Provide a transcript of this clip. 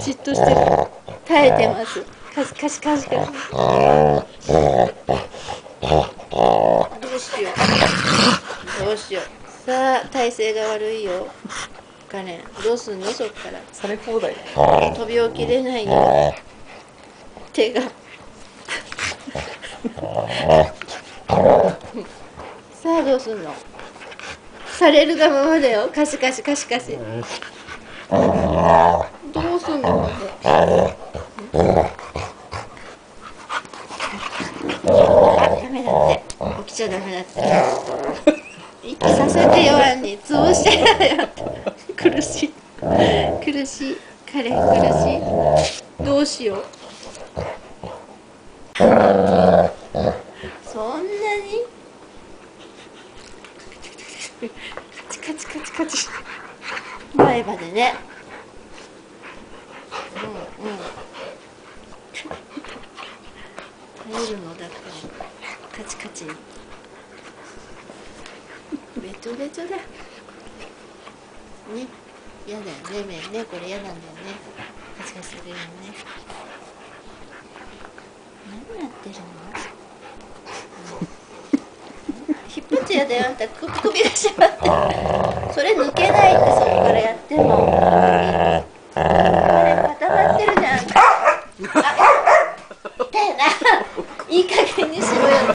じっとしてる耐えてます。カシカシカシカシ。どうしよう。どうしよう。さあ体勢が悪いよ。カレンどうすんの？そっから。され放題。飛び起きれないよ。手が。さあどうすんの？されるがままだよ。カシカシカシカシどうすんのあ。ダメだって起きちゃダメだって息させてよアンに潰してよ苦しい苦しい彼苦しいどうしようそんなにカチカチカチカチ前歯でね。うんうん。耐えるのだからカチカチ。べちょべちょだ。ね。嫌だよねめね。これ嫌なんだよね。カチカチするよね。何やってるの？引っ張っちゃやだよ。あんた首がしまって。それ抜けないって、そんなたよな。いい加減にしろよ。